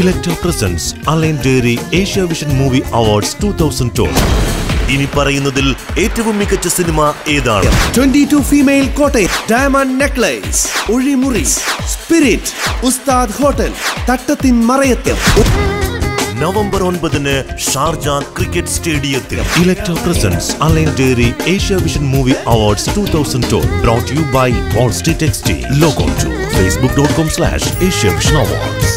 Electro presents Al Ain dairy Asia vision movie awards two thousand two ഇനി പറയുന്നതിൽ ഏറ്റവും മികച്ച സിനിമ ഏതാണ്? 22 female Kottayam diamond necklace Ozhimuri spirit Ustad hotel Thattathin Marayathu. November ഒൻപതിന് Sharjah cricket സ്റ്റേഡിയത്തിൽ. Electro presents Al Ain dairy Asia vision movie awards two thousand two brought you by all street XT log on to Facebook dot com slash Asia vision awards